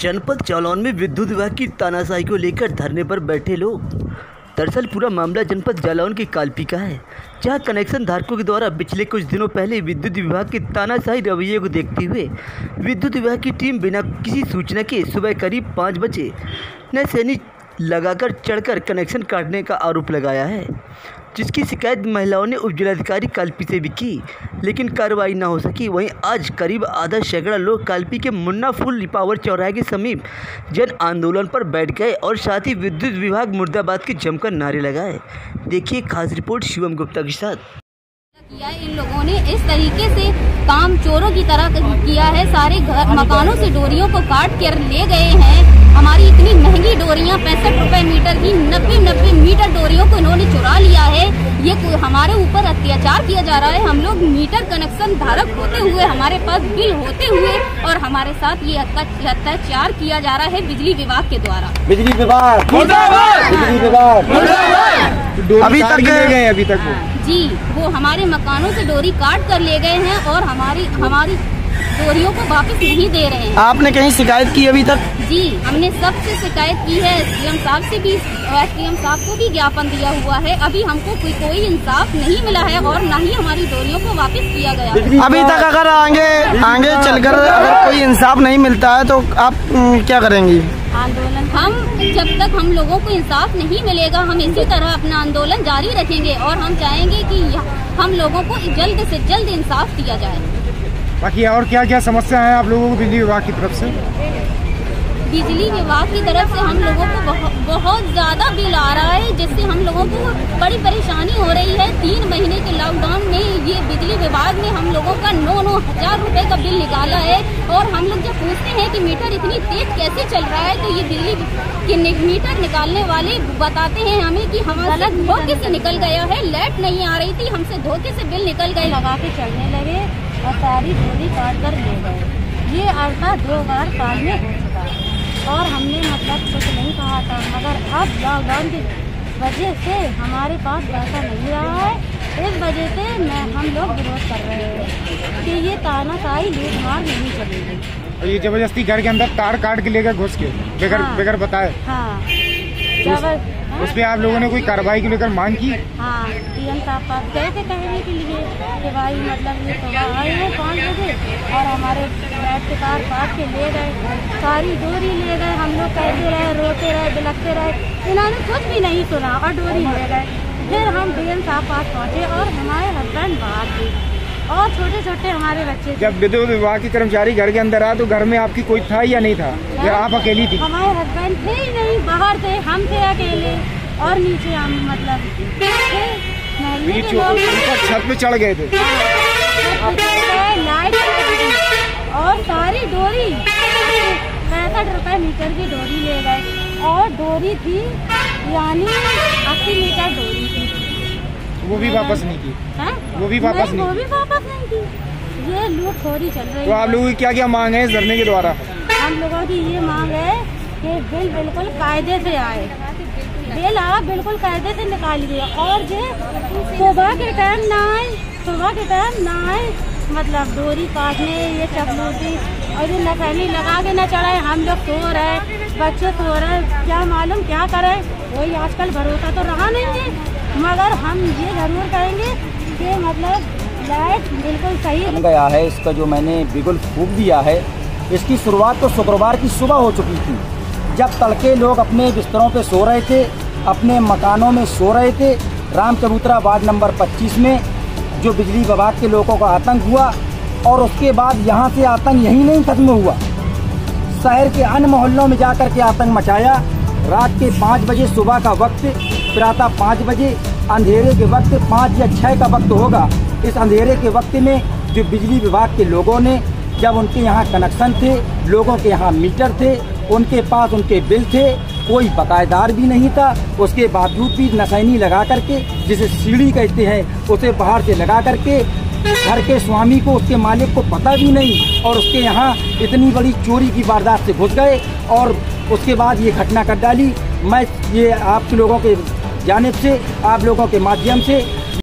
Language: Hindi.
जनपद जालौन में विद्युत विभाग की तानाशाही को लेकर धरने पर बैठे लोग। दरअसल पूरा मामला जनपद जालौन के कालपी का है, जहाँ कनेक्शन धारकों के द्वारा पिछले कुछ दिनों पहले विद्युत विभाग के तानाशाही रवैये को देखते हुए विद्युत विभाग की टीम बिना किसी सूचना के सुबह करीब पाँच बजे नैसैनी लगाकर चढ़कर कनेक्शन काटने का आरोप लगाया है। जिसकी शिकायत महिलाओं ने उप जिलाधिकारी कालपी से भी की, लेकिन कार्रवाई न हो सकी। वहीं आज करीब आधा सैकड़ा लोग कालपी के मुन्ना फुल पावर चौराहे के समीप जन आंदोलन पर बैठ गए और साथ ही विद्युत विभाग मुर्दाबाद के जमकर नारे लगाए। देखिए खास रिपोर्ट शिवम गुप्ता के साथ। किया इन लोगों ने इस तरीके से काम चोरों की तरह किया है। सारे घर मकानों से डोरियों को काट कर ले गए हैं। हमारी इतनी महँगी डोरियाँ, पैंसठ रुपए मीटर की, नब्बे नब्बे मीटर डोरियों को ये हमारे ऊपर अत्याचार किया जा रहा है। हम लोग मीटर कनेक्शन धारक होते हुए हमारे पास बिल होते हुए और हमारे साथ ये अत्याचार किया जा रहा है बिजली विभाग के द्वारा। बिजली विभाग! बिजली विभाग! अभी तक गए अभी तक जी वो हमारे मकानों से डोरी काट कर ले गए हैं और हमारी हमारी डोरियों को वापस नहीं दे रहे हैं। आपने कहीं शिकायत की अभी तक? जी हमने सबसे शिकायत की है। एसडीएम साहब से भी एसडीएम साहब को भी ज्ञापन दिया हुआ है। अभी हमको कोई कोई इंसाफ नहीं मिला है और न ही हमारी डोरियों को वापस किया गया है। अभी तक अगर आगे आगे चलकर अगर कोई इंसाफ नहीं मिलता है तो आप क्या करेंगी? आंदोलन हम जब तक हम लोगों को इंसाफ नहीं मिलेगा हम इसी तरह अपना आंदोलन जारी रखेंगे और हम चाहेंगे कि हम लोगों को जल्द से जल्द इंसाफ दिया जाए। बाकी और क्या क्या समस्या है आप लोगों को बिजली विभाग की तरफ़ से? बिजली विभाग की तरफ़ से हम लोगों को बहुत, बहुत ज़्यादा बिल आ रहा है जिससे हम लोगों को बड़ी परेशानी हो रही है। तीन महीने के लॉकडाउन में ये बिजली विभाग ने हम लोगों का नौ नौ हज़ार रुपए का बिल निकाला है। और हम लोग जब पूछते हैं कि मीटर इतनी तेज कैसे चल रहा है तो ये बिजली के नि- मीटर निकालने वाले बताते हैं हमें कि हमारा धोखे से निकल गया है लाइट नहीं आ रही थी हमसे धोखे से बिल निकल गए। लगा के चलने लगे। और सारी डोरी काट कर ले गए। ये अर्था दो बार साल में हो चुका। और हमने मतलब कुछ नहीं कहा था मगर अब लॉकडाउन की वजह से हमारे पास पैसा नहीं रहा है। इस वजह से मैं हम लोग विरोध कर रहे हैं कि ये तानाशाही लूट मार नहीं चलेगी। और ये ज़बरदस्ती घर के अंदर तार काट के लेकर घुस के। बगैर हाँ। बगैर बताए। हाँ। जबर उस पे आप लोगों ने कोई कार्रवाई को लेकर मांग की? हाँ पीएम साहब पास गए कहने के लिए कि भाई मतलब ये सुबह आए हैं पाँच बजे और हमारे बैठ के तार काट के ले गए, सारी डोरी ले गए, हम लोग कहते रहे, रोते रहे बिलकते रहे। इन्होंने कुछ भी नहीं सुना और डोरी ले गए। फिर हम डीएम साहब पास पहुँचे और हमारे हस्बैंड बाहर थे और छोटे छोटे हमारे बच्चे जब विद्युत विभाग की कर्मचारी घर के अंदर आया तो घर में आपकी कोई था या नहीं था? या आप अकेली थी? हमारे हस्बैंड थे ही नहीं बाहर थे हम थे अकेले और नीचे हम मतलब छत पे चढ़ गए थे। लाइट और सारी डोरी पैंसठ रुपए मीटर की डोरी ले गए। और डोरी थी यानी अस्सी मीटर डोरी थी वो भी वापस नहीं की। हैं? वो भी वापस नहीं, वो भी वापस नहीं की। ये लूट खोरी चल रही है। तो आप लोगों की क्या क्या मांग है इस धरने के द्वारा? हम लोगों की ये मांग है कि बिल बिल्कुल कायदे से आए। बिल आप बिल्कुल कायदे से निकालिए। और जो सुबह के टाइम ना आए सुबह के टाइम ना आए मतलब डोरी काटने ये चपलूटी और ये नकली लगा के न चढ़ाए। हम लोग सो रहे बच्चे सो रहे क्या मालूम क्या करें? वही आजकल भरोसा तो रहा नहीं है। मगर हम ये ज़रूर करेंगे कि मतलब लाइट बिल्कुल सही गया है, इसका जो मैंने बिगुल फूक दिया है, इसकी शुरुआत तो शुक्रवार की सुबह हो चुकी थी। जब तड़के लोग अपने बिस्तरों पे सो रहे थे, अपने मकानों में सो रहे थे राम चबूतरा वार्ड नंबर 25 में जो बिजली विभाग के लोगों का आतंक हुआ और उसके बाद यहाँ से आतंक यही नहीं खत्म हुआ, शहर के अन्य मोहल्लों में जाकर के आतंक मचाया। रात के पाँच बजे सुबह का वक्त प्रातः पाँच बजे, अंधेरे के वक्त पाँच या छः का वक्त होगा। इस अंधेरे के वक्त में जो बिजली विभाग के लोगों ने, जब उनके यहाँ कनेक्शन थे, लोगों के यहाँ मीटर थे, उनके पास उनके बिल थे, कोई बकायदार भी नहीं था, उसके बावजूद भी नशैनी लगा करके, जिसे सीढ़ी कहते हैं, उसे बाहर से लगा करके, घर के स्वामी को, उसके मालिक को पता भी नहीं, और उसके यहाँ इतनी बड़ी चोरी की वारदात से घुस गए, और उसके बाद ये घटना कर डाली। मैं ये आप लोगों के जानिब से आप लोगों के माध्यम से